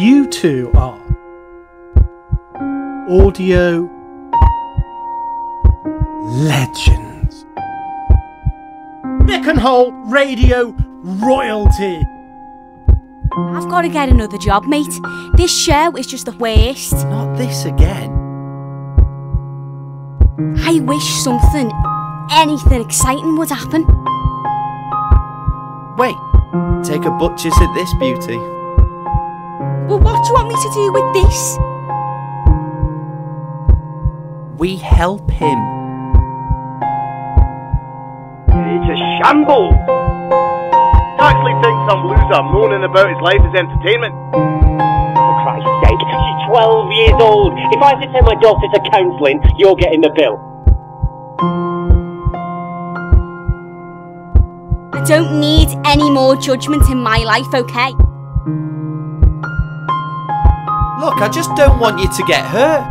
You two are audio legends. Nick and Hole Radio royalty. I've got to get another job, mate. This show is just the worst. Not this again. I wish something, anything exciting would happen. Wait, take a butcher's at this beauty. Well, what do you want me to do with this? We help him. It's a shambles! Actually thinks some loser moaning about his life as entertainment. For Christ's sake, she's 12 years old. If I have to send my daughter to counselling, you're getting the bill. I don't need any more judgment in my life, okay? Look, I just don't want you to get hurt.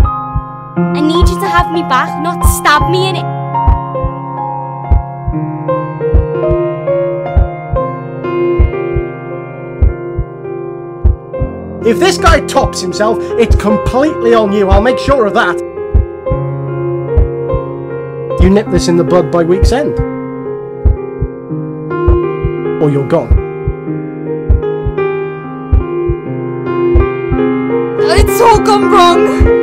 I need you to have me back, not stab me in it. If this guy tops himself, it's completely on you. I'll make sure of that. You nip this in the bud by week's end. Or you're gone. All gone wrong.